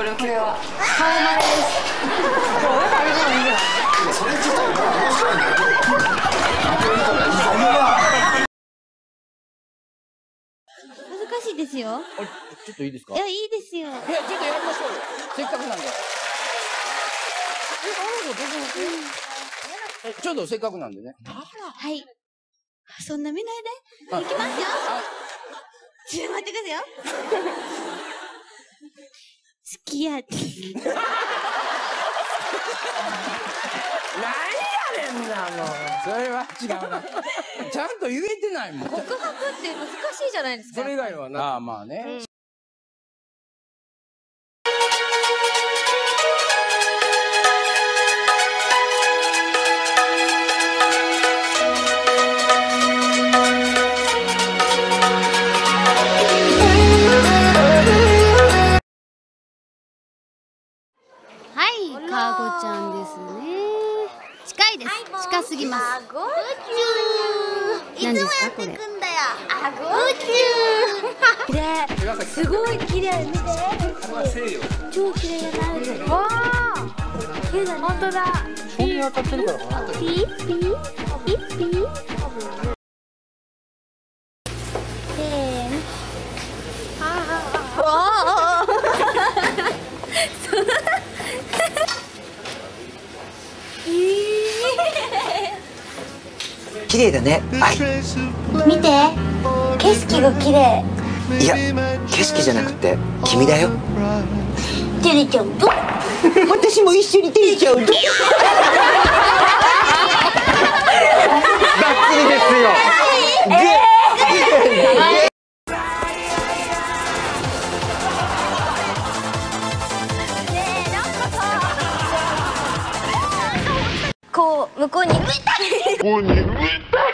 似てます。よこれはこれは顔マネです。恥ずかしいです。よ。ちょっといいです。かいや、いいです。よ。いや、ちょっとやりましょうよ。せっかくなんで。え、ちょっとせっかくなんでね。はい。そんな見ないで。あいきます。よ。ちょっと待ってくださいよ。好きやで。何やねんな、もう。それは違うな。ちゃんと言えてないもん。告白って難しいじゃないですかそれ以外はな。ああ、まあね。はい、かごちゃんですね。近いです。近すぎます。ご何ですかこれ。んだよ。あご綺麗。すごい綺麗。見て。超綺麗じゃないわあ綺麗だね本当だそんに当たってるからかな。ピーピーピーピーせーのああ綺麗だね。愛見て。景色が綺麗。いや景色じゃなくて君だよ。照れちゃうと私も一緒に照れちゃバッチリですよ。こう向こうに方に浮いた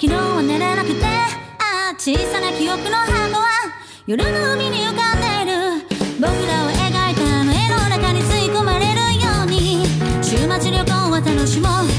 昨日は寝れなくてああ小さな記憶の箱は夜の海に浮かんでいる。僕らを描いたあの絵の中に吸い込まれるように。週末旅行は楽しもう。